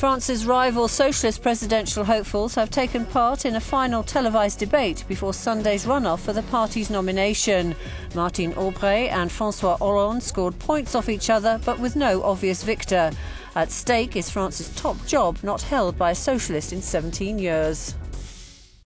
France's rival socialist presidential hopefuls have taken part in a final televised debate before Sunday's runoff for the party's nomination. Martine Aubry and Francois Hollande scored points off each other, but with no obvious victor. At stake is France's top job, not held by a socialist in 17 years.